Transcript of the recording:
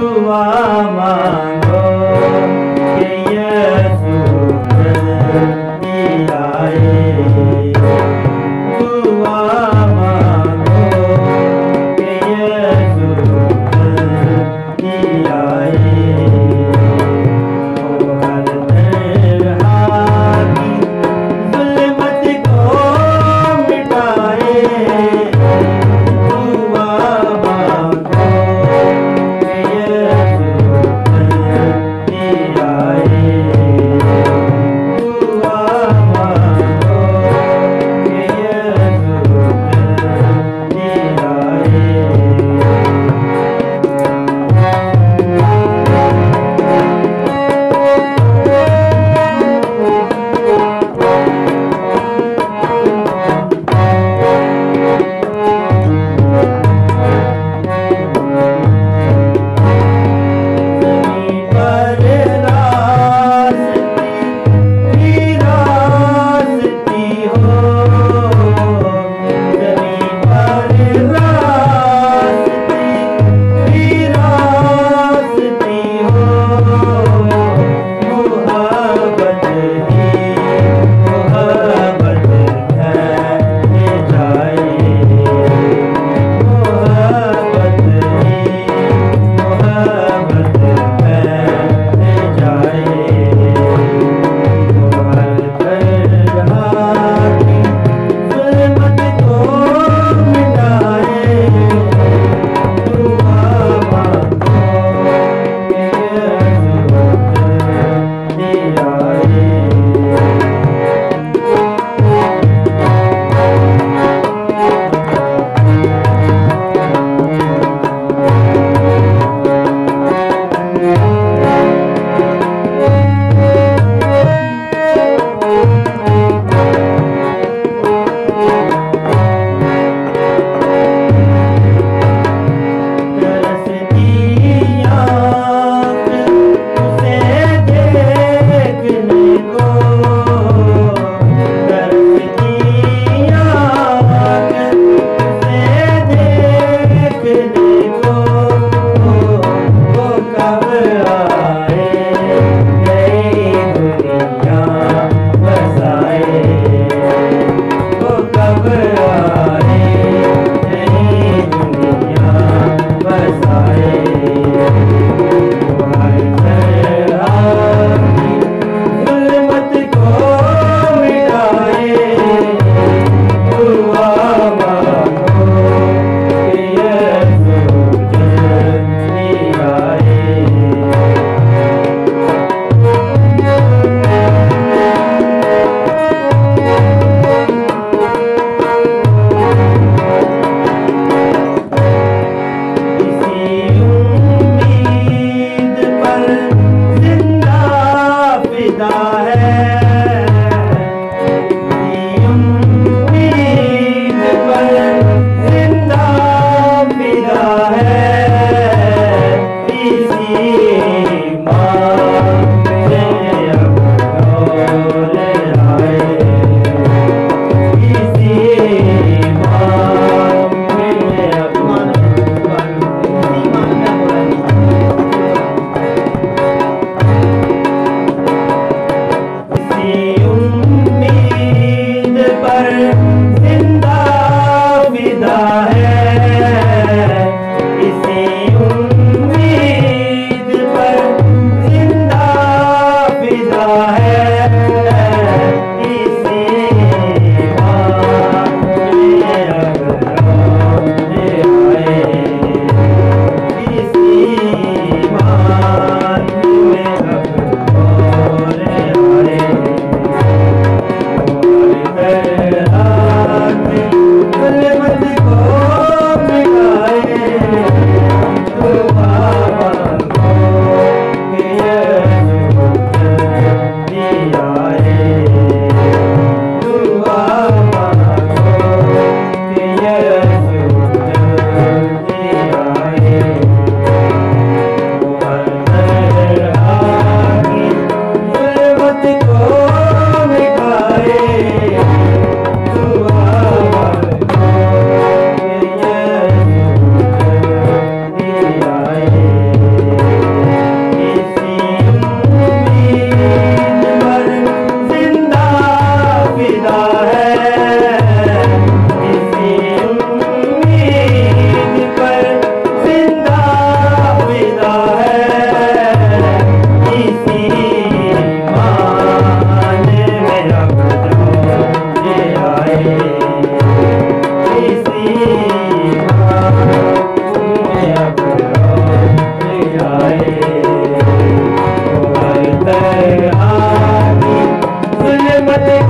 গুরু আমার रे